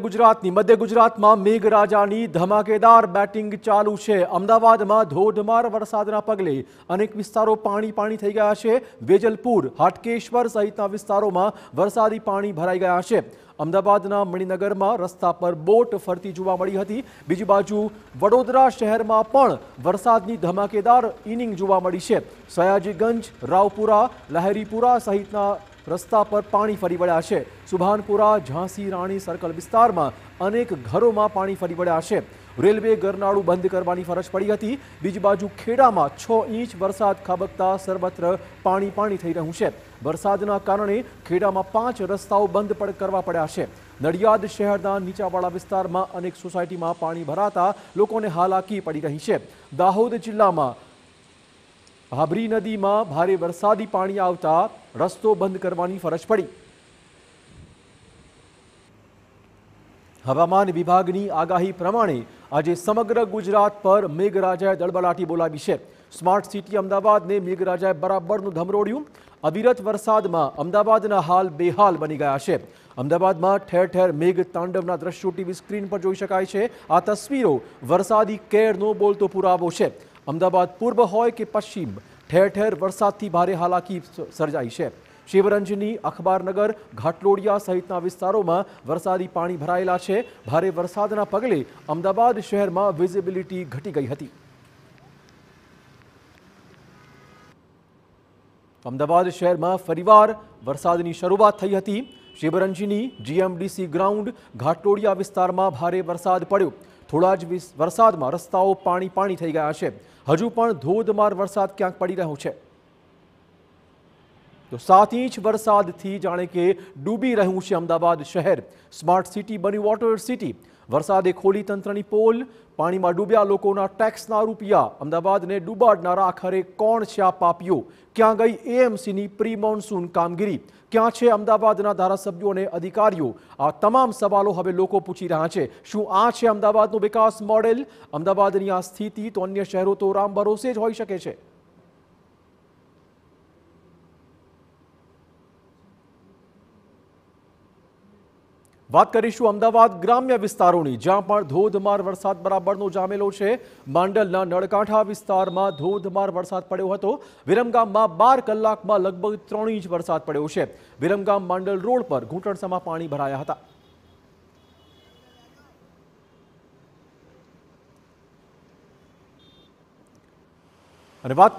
ગુજરાતની મધ્ય ગુજરાતમાં મેઘરાજાની ધમાકેદાર બેટિંગ ચાલુ છે અમદાવાદમાં ધોધમાર વરસાદના પગલે अनेक વિસ્તારો પાણી પાણી થઈ ગયા છે વેજલપુર હાટકેશ્વર સહિતના વિસ્તારોમાં વરસાદી પાણી ભરાઈ ગયા છે અમદાવાદના મણીનગરમાં રસ્તા પર બોટ ફરતી જોવા મળી હતી બીજી બાજુ વડોદરા શહેરમાં પણ વરસાદની ધમાકેદાર ઇનિંગ જોવા મળી છે સયાજીગંજ રાવપુરા લહેરાપુરા સહિતના રસ્તા પર પાણી ફરી વળ્યા છે સુભાનપુરા झांसी રાણી સર્કલ વિસ્તારમાં અનેક ઘરોમાં પાણી ફરી વળ્યા છે રેલવે ઘરનાળું બંધ કરવાની ફરજ પડી હતી બીજી બાજુ ખેડામાં 6 ઇંચ વરસાદ ખબકતા સર્વત્ર પાણી પાણી થઈ રહ્યું છે વરસાદના કારણે ખેડામાં 5 રસ્તાઓ બંધ પડવા પડ્યા છે નડિયાદ શહેરના નીચાવાળા વિસ્તારમાં અનેક સોસાયટીમાં પાણી ભરાતા લોકોને હાલાકી પડી રહી છે દાહોદ જિલ્લામાં घाबरी नदी मां भारी बरसादी पाणी आउता रस्तो बंद करवानी ફરજ પડી હવામાન વિભાગની આગાહી પ્રમાણે આજે સમગ્ર ગુજરાત પર મેઘરાજાએ દળબલાટી બોલાવી છે સ્માર્ટ સિટી અમદાવાદને મેઘરાજાએ બરાબરનું ધમરોડ્યું અવિરત વરસાદમાં અમદાવાદનો હાલ બેહાલ બની ગયા છે અમદાવાદમાં ઠેર ઠેર મેઘતાંડવના દ્રશ્યો ટીવી સ્ક્રીન પર જોઈ શકાય છે આ તસવીરો बरसादी केर नो बोलतो पूरा बो छे અમદાવાદ પૂર્વ હોય કે પશ્ચિમ ઠેઠેર વરસાદથી ભારે હાલાકી સર્જાઈ છે શિવરંજીની અખબારનગર ઘાટલોડિયા સહિતના વિસ્તારોમાં વરસાદી પાણી ભરાયેલા છે ભારે વરસાદના પગલે અમદાવાદ શહેરમાં વિઝિબિલિટી ઘટી ગઈ હતી અમદાવાદ શહેરમાં ફરીવાર વરસાદની શરૂઆત થઈ હતી શિવરંજીની જીએમડીસી ગ્રાઉન્ડ ઘાટોડિયા વિસ્તારમાં ભારે વરસાદ પડ્યો થોડા જ વરસાદમાં રસ્તાઓ પાણી પાણી થઈ ગયા છે હજુ પણ ધોધમાર વરસાદ ક્યાંક પડી રહ્યો છે તો સાત ઇંચ વરસાદથી જાણે કે ડૂબી રહ્યું છે અમદાવાદ શહેર સ્માર્ટ સિટી બન્યું વોટર સિટી વરસાદે ખોલી તંત્રની પોલ પાણીમાં ડૂબ્યા લોકોના ટેક્સના રૂપિયા અમદાવાદને ડૂબાડનારા આખરે કોણ છે આ પાપીઓ ક્યાં ગઈ એએમસીની પ્રી મોન્સૂન કામગીરી ક્યાં છે અમદાવાદના ધારાસભ્યો અને અધિકારીઓ આ તમામ સવાલો હવે લોકો પૂછી રહ્યા છે શું આ છે અમદાવાદનું વિકાસ મોડેલ અમદાવાદની આ સ્થિતિ તો અન્ય શહેરો તો રામ ભરોસે જ હોઈ શકે છે વાત કરીશું અમદાવાદ ગ્રામ્ય વિસ્તારોની જ્યાં પર ધોધમાર વરસાદ બરાબર નો જામેલો છે માંડલના નડકાઠા વિસ્તારમાં ધોધમાર વરસાદ પડ્યો હતો વિરમગામમાં 12 કલાકમાં લગભગ 3 ઇંચ વરસાદ પડ્યો છે વિરમગામ માંડલ રોડ પર ઘોટણ સમા પાણી ભરાયા હતા રਿપોર્ટ